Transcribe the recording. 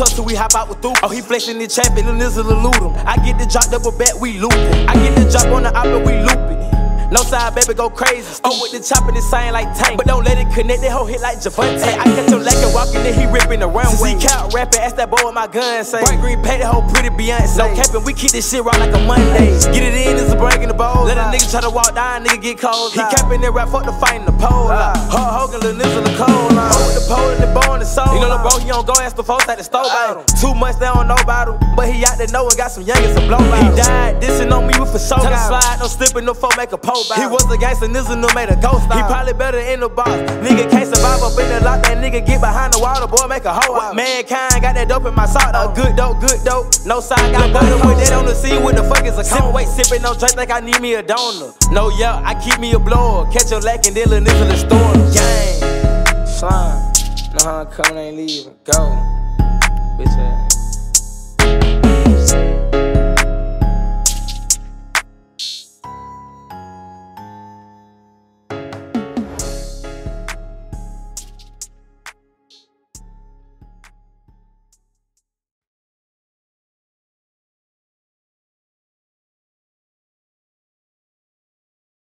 tuck till oh, we hop out with through. Oh, he flexing the champion, and this is a loot him. I get the drop double bet, we loop. I get the drop on the opera, we loop. Noside, baby, go crazy. Oh, with the chopping, it sound like tank. But don't let it connect, that whole hit like Javante. I catch leg and walking, then he ripping the runway. See, count rapping, ask that boy with my gun say. Bright green paint, that whole pretty Beyonce. No capping, we keep this shit raw like a Monday. Get it in, it's a break in the bowl. Let a nigga try to walk down, nigga get cold. He capping that rap, fuck the fight in the pole. Hulk Hogan, Lil Nizzle, the cold. You know the bro, he don't go ask the folks at the stove about him. Too much, they don't know about him. But he out there know and got some youngins to blow out. He died, dissing on me with for sure. Tell slide, no slipping, no foe, make a pole He was a gangster. Nizzle made a ghost He probably better in the box. Nigga can't survive up in the lock. That nigga get behind the wall. The boy make a hoe out. Mankind got that dope in my sock. A oh. good dope, good dope. Noside got butter with that on the scene. What the fuck is a cone? Wait, sipping no drink like I need me a donor. No, yeah, I keep me a blower. Catch a lack and then little nigga the store. Gang. Slime. How I'm coming, ain't leaving. Go. Bitch ass.